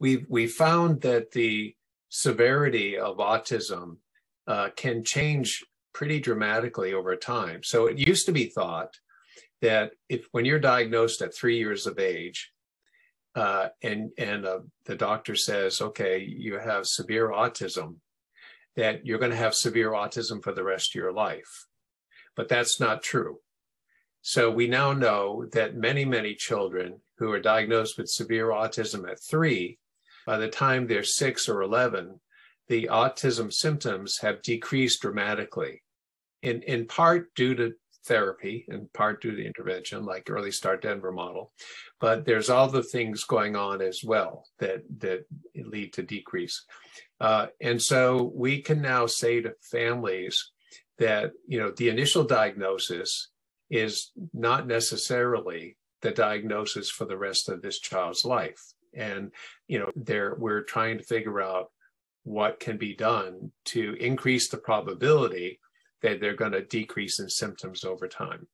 we we found that the severity of autism uh, can change pretty dramatically over time. So it used to be thought that if when you're diagnosed at three years of age, uh, and and uh, the doctor says, okay, you have severe autism, that you're going to have severe autism for the rest of your life. But that's not true. So we now know that many, many children who are diagnosed with severe autism at three, by the time they're six or 11, the autism symptoms have decreased dramatically, in, in part due to therapy, in part due to intervention, like Early Start Denver model. But there's all the things going on as well that, that lead to decrease. Uh, and so we can now say to families that, you know, the initial diagnosis is not necessarily the diagnosis for the rest of this child's life. And, you know, there we're trying to figure out what can be done to increase the probability that they're going to decrease in symptoms over time.